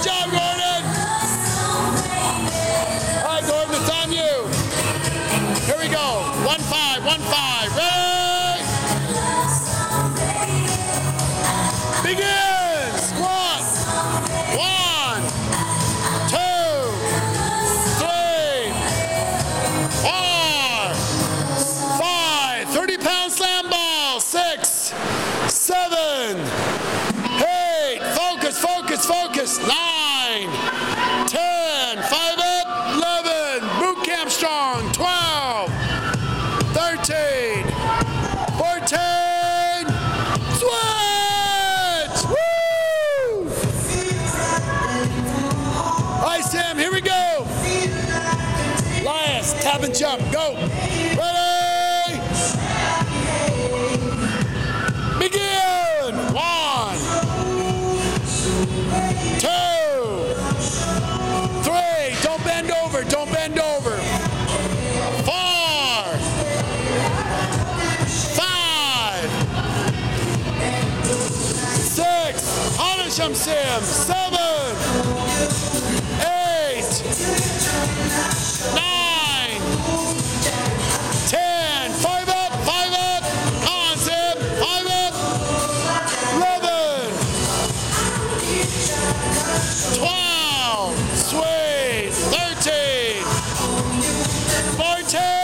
Good job, Gordon. All right, Gordon, it's on you. Here we go. One five, one five. Ready? Begin. Squat. One, two, three, four, five. 30 pound slam ball. Six, seven. Last, and jump, go. Ready? Begin. One, two, three. Don't bend over, don't bend over. Four, five, six, punish him, Sim, seven, anointed.